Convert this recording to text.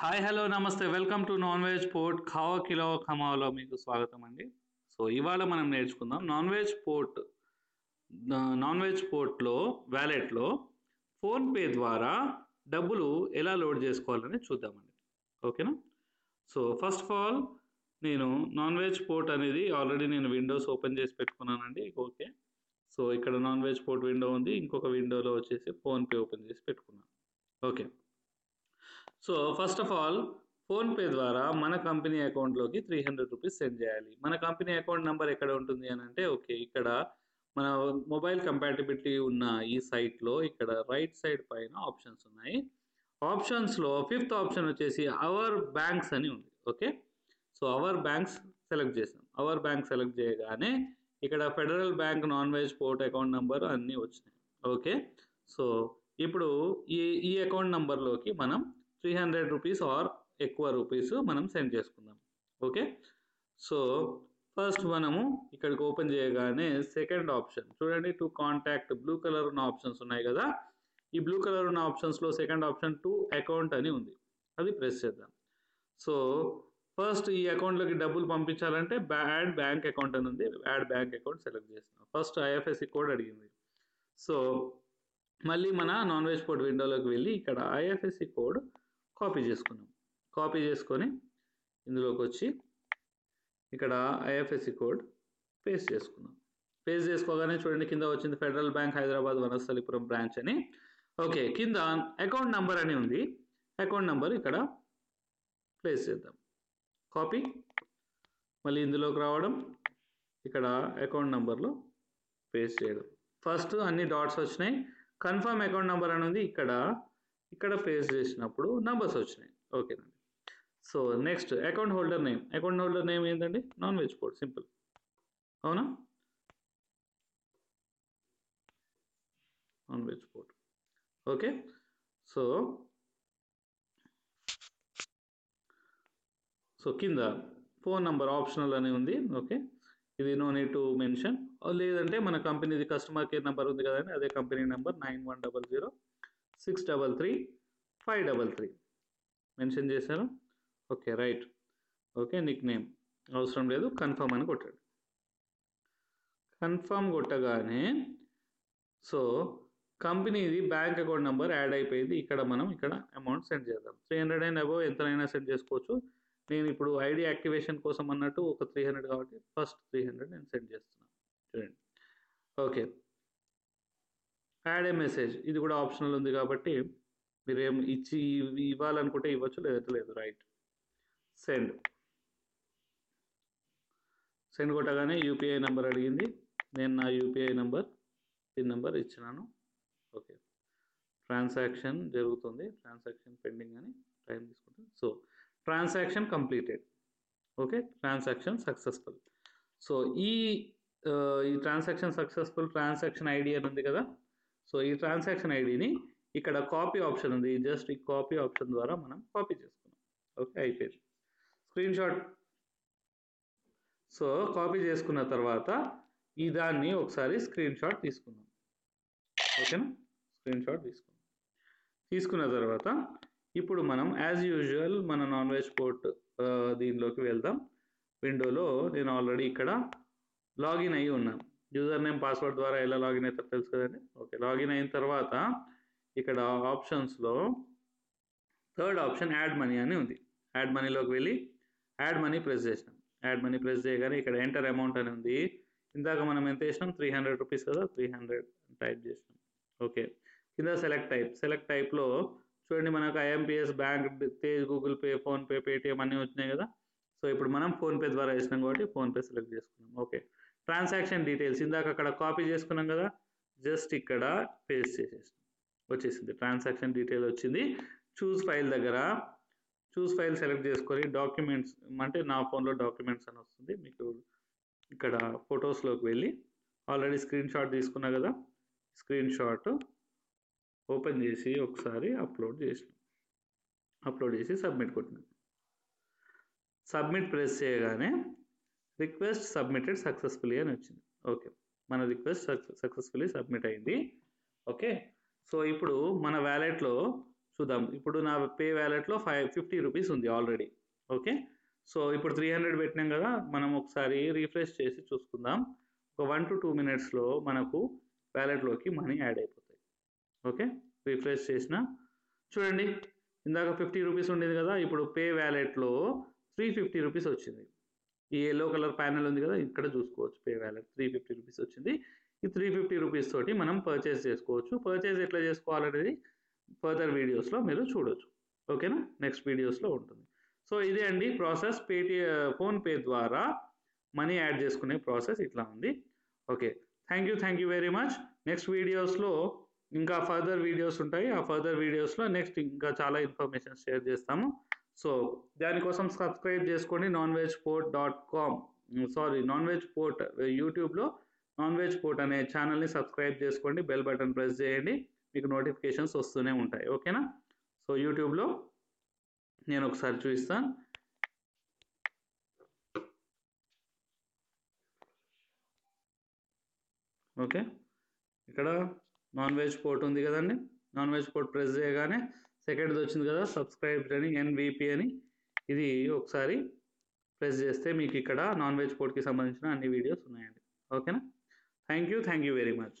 Hi hello నమస్తే welcome to non veg port ఖావా కిలో ఖమాలో మీకు స్వాగతం అండి సో ఇవాళ మనం నేర్చుకుందాం non veg port non veg పోర్ట్లో వ్యాలెట్లో ఫోన్పే ద్వారా డబ్బులు ఎలా లోడ్ చేసుకోవాలని చూద్దామండి ఓకేనా సో ఫస్ట్ ఆఫ్ ఆల్ నేను నాన్ వెజ్ పోర్ట్ అనేది ఆల్రెడీ నేను విండోస్ ఓపెన్ చేసి పెట్టుకున్నానండి. ఓకే సో ఇక్కడ నాన్ వెజ్ పోర్ట్ విండో ఉంది. ఇంకొక విండోలో వచ్చేసి ఫోన్పే ఓపెన్ చేసి పెట్టుకున్నాను. Okay so first of all PhonePe ద్వారా మన కంపెనీ అకౌంట్లోకి త్రీ హండ్రెడ్ రూపీస్ సెండ్ చేయాలి. మన కంపెనీ అకౌంట్ నెంబర్ ఎక్కడ ఉంటుంది అని అంటే ఓకే ఇక్కడ మన మొబైల్ కంపాటిబిలిటీ ఉన్న ఈ సైట్లో ఇక్కడ రైట్ సైడ్ పైన ఆప్షన్స్ ఉన్నాయి. ఆప్షన్స్లో ఫిఫ్త్ ఆప్షన్ వచ్చేసి అవర్ బ్యాంక్స్ అని ఉంది okay so our banks select చేసాం. అవర్ బ్యాంక్ సెలెక్ట్ చేయగానే ఇక్కడ Federal Bank non veg port account number అన్నీ వచ్చినాయి ఓకే సో ఇప్పుడు ఈ ఈ అకౌంట్ నెంబర్లోకి మనం త్రీ హండ్రెడ్ రూపీస్ ఆర్ ఎక్కువ రూపీస్ మనం సెండ్ చేసుకుందాం. ఓకే సో ఫస్ట్ మనము ఇక్కడికి ఓపెన్ చేయగానే సెకండ్ ఆప్షన్ చూడండి టు కాంటాక్ట్ బ్లూ కలర్ ఉన్న ఆప్షన్స్ ఉన్నాయి కదా? ఈ బ్లూ కలర్ ఉన్న ఆప్షన్స్లో సెకండ్ ఆప్షన్ టు అకౌంట్ అని ఉంది. అది ప్రెస్ చేద్దాం. సో ఫస్ట్ ఈ అకౌంట్లోకి డబ్బులు పంపించాలంటే యాడ్ బ్యాంక్ అకౌంట్ అని ఉంది. యాడ్ బ్యాంక్ అకౌంట్ సెలెక్ట్ చేస్తున్నాం. ఫస్ట్ ఐఎఫ్ఎస్సి కోడ్ అడిగింది. సో మళ్ళీ మన నాన్ వెజ్ ఫుడ్ విండోలోకి వెళ్ళి ఇక్కడ ఐఎఫ్ఎస్సి కోడ్ కాపీ చేసుకున్నాం. కాపీ చేసుకొని ఇందులోకి వచ్చి ఇక్కడ ఐఎఫ్ఎస్సి కోడ్ పేస్ట్ చేసుకున్నాం. పేస్ట్ చేసుకోగానే చూడండి కింద వచ్చింది Federal Bank Hyderabad Vanasthalipuram branch అని. ఓకే కింద అకౌంట్ నంబర్ అని ఉంది. అకౌంట్ నంబర్ ఇక్కడ ప్లేస్ చేద్దాం. కాపీ మళ్ళీ ఇందులోకి రావడం ఇక్కడ అకౌంట్ నంబర్లో పేస్ట్ చేయడం. ఫస్ట్ అన్ని డాట్స్ వచ్చినాయి. కన్ఫర్మ్ అకౌంట్ నెంబర్ అని ఉంది. ఇక్కడ ఇక్కడ పేస్ట్ చేసినప్పుడు నంబర్స్ వచ్చినాయి. ఓకేనండి so next account holder name account holder name ఏంటండి నాన్ వెజ్ పోర్ట్ సింపుల్ అవునా? Non veg port okay so so కింద ఫోన్ నంబర్ ఆప్షనల్ అని ఉంది. ఓకే ఇది నో నీడ్ టు మెన్షన్ లేదంటే మన కంపెనీది కస్టమర్ కేర్ నెంబర్ ఉంది కదండి. అదే company number nine one double zero six double three five double three mention చేశాను. Okay right okay nick name అవసరం లేదు కన్ఫర్మ్ అని కొట్టాడు. కన్ఫర్మ్ కొట్టగానే సో కంపెనీది బ్యాంక్ అకౌంట్ నెంబర్ యాడ్ అయిపోయింది. ఇక్కడ మనం ఇక్కడ అమౌంట్ సెండ్ చేద్దాం. త్రీ హండ్రెడ్ అండ్ అబవ్ ఎంతనైనా సెండ్ చేసుకోవచ్చు. నేను ఇప్పుడు ఐడి యాక్టివేషన్ కోసం అన్నట్టు ఒక త్రీ హండ్రెడ్ కాబట్టి ఫస్ట్ త్రీ హండ్రెడ్ నేను సెండ్ చేస్తున్నాను. చూడండి. ఓకే యాడ్ ఏ మెసేజ్ ఇది కూడా ఆప్షనల్ ఉంది కాబట్టి మీరు ఏం ఇచ్చి ఇవ్వాలనుకుంటే ఇవ్వచ్చు లేదంటే లేదు. రైట్ సెండ్ సెండ్ కొట్టగానే యూపీఐ నెంబర్ అడిగింది. నేను నా యూపీఐ నెంబర్ పిన్ నెంబర్ ఇచ్చినాను. ఓకే ట్రాన్సాక్షన్ జరుగుతుంది. ట్రాన్సాక్షన్ పెండింగ్ అని టైం తీసుకుంటుంది. So transaction completed okay transaction successful so ఈ ఈ ట్రాన్సాక్షన్ సక్సెస్ఫుల్ ట్రాన్సాక్షన్ ఐడి అని ఉంది కదా? సో ఈ ట్రాన్సాక్షన్ ఐడిని ఇక్కడ కాపీ ఆప్షన్ ఉంది. జస్ట్ ఈ కాపీ ఆప్షన్ ద్వారా మనం కాపీ చేసుకున్నాం. ఓకే అయిపోయింది. స్క్రీన్ షాట్ సో కాపీ చేసుకున్న తర్వాత ఈ దాన్ని ఒకసారి స్క్రీన్ షాట్ తీసుకుందాం. ఓకేనా స్క్రీన్ షాట్ తీసుకుందాం. తీసుకున్న తర్వాత ఇప్పుడు మనం యాజ్ యూజువల్ మన నాన్ వెజ్ పోర్ట్ దీనిలోకి వెళ్దాం. విండోలో నేను ఆల్రెడీ ఇక్కడ లాగిన్ అయ్యి ఉన్నాను. యూజర్ నేమ్ పాస్వర్డ్ ద్వారా ఎలా లాగిన్ అవుతారు తెలుసు కదండి? ఓకే లాగిన్ అయిన తర్వాత ఇక్కడ ఆప్షన్స్లో థర్డ్ ఆప్షన్ యాడ్ మనీ అని ఉంది. యాడ్ మనీలోకి వెళ్ళి యాడ్ మనీ ప్రెస్ చేసినాం. యాడ్ మనీ ప్రెస్ చేయగానే ఇక్కడ ఎంటర్ అమౌంట్ అని ఉంది. ఇందాక మనం ఎంత చేసినాం? త్రీ హండ్రెడ్ రూపీస్ కదా? త్రీ హండ్రెడ్ టైప్ చేసినాం. ఓకే కింద సెలెక్ట్ టైప్. సెలెక్ట్ టైప్లో చూడండి మనకు IMPS bank Tez Google Pay PhonePe Paytm అన్నీ వచ్చినాయి కదా? సో ఇప్పుడు మనం ఫోన్పే ద్వారా వేసినాం కాబట్టి ఫోన్పే సెలెక్ట్ చేసుకున్నాం. Okay transaction details. ఇందాక అక్కడ కాపీ చేసుకున్నాం కదా జస్ట్ ఇక్కడ పేస్ట్ చేసేసినాం వచ్చేసింది. ట్రాన్సాక్షన్ డీటెయిల్ వచ్చింది. చూస్ ఫైల్ దగ్గర చూస్ ఫైల్ సెలెక్ట్ చేసుకొని డాక్యుమెంట్స్ అంటే నా ఫోన్లో డాక్యుమెంట్స్ అని వస్తుంది. మీకు ఇక్కడ ఫొటోస్లోకి వెళ్ళి ఆల్రెడీ స్క్రీన్ షాట్ తీసుకున్నా కదా స్క్రీన్ షాట్ ఓపెన్ చేసి ఒకసారి అప్లోడ్ చేసినాం అప్లోడ్ చేసి సబ్మిట్ కొట్టినాం సబ్మిట్ ప్రెస్ చేయగానే రిక్వెస్ట్ సబ్మిటెడ్ సక్సెస్ఫుల్లీ అని వచ్చింది. ఓకే. మన రిక్వెస్ట్ సక్సెస్ఫుల్లీ సబ్మిట్ అయింది. ఓకే. సో ఇప్పుడు మన వ్యాలెట్లో చూద్దాం. ఇప్పుడు నా పే వ్యాలెట్లో ఫైవ్ ఫిఫ్టీ రూపీస్ ఉంది ఆల్రెడీ. ఓకే. సో ఇప్పుడు త్రీ హండ్రెడ్ పెట్టినాం కదా మనం ఒకసారి రీఫ్రెష్ చేసి చూసుకుందాం. ఒక వన్ టు టూ మినిట్స్లో మనకు వ్యాలెట్లోకి మనీ యాడ్ అయిపోతాయి. ఓకే. రీఫ్రెష్ చేసిన. చూడండి. ఇందాక ఫిఫ్టీ రూపీస్ ఉండేది కదా ఇప్పుడు పే వ్యాలెట్లో త్రీ ఫిఫ్టీ రూపీస్ వచ్చింది. ఈ ఎల్లో కలర్ ప్యానెల్ ఉంది కదా ఇక్కడ చూసుకోవచ్చు. Pay wallet three fifty rupees వచ్చింది. ఈ త్రీ ఫిఫ్టీ రూపీస్ తోటి మనం పర్చేస్ చేసుకోవచ్చు. పర్చేస్ ఎట్లా చేసుకోవాలనేది ఫర్దర్ వీడియోస్లో మీరు చూడొచ్చు. ఓకేనా నెక్స్ట్ వీడియోస్లో ఉంటుంది. సో ఇదే అండి ప్రాసెస్ పేటీ ఫోన్పే ద్వారా మనీ యాడ్ చేసుకునే ప్రాసెస్ ఇట్లా ఉంది. Okay thank you thank you very much next వీడియోస్లో ఇంకా ఫర్దర్ వీడియోస్ ఉంటాయి. ఆ ఫర్దర్ వీడియోస్లో నెక్స్ట్ ఇంకా చాలా ఇన్ఫర్మేషన్ షేర్ చేస్తాము. సో దానికోసం సబ్స్క్రైబ్ చేసుకోండి non veg port dot com sorry non veg port యూట్యూబ్లో నాన్ వెజ్ పోర్ట్ అనే ఛానల్ని సబ్స్క్రైబ్ చేసుకోండి. బెల్ బటన్ ప్రెస్ చేయండి. మీకు నోటిఫికేషన్స్ వస్తూనే ఉంటాయి. ఓకేనా సో యూట్యూబ్లో నేను ఒకసారి చూపిస్తాను ఓకే ఇక్కడ నాన్ వెజ్ పోర్ట్ ఉంది కదండి. నాన్ వెజ్ పోర్ట్ ప్రెస్ చేయగానే సెకండ్ది వచ్చింది కదా సబ్స్క్రైబ్ అని ఎన్విపి అని ఇది ఒకసారి ప్రెస్ చేస్తే మీకు ఇక్కడ నాన్ వెజ్ పోర్ట్కి సంబంధించిన అన్ని వీడియోస్ ఉన్నాయండి. ఓకేనా? Thank you thank you very much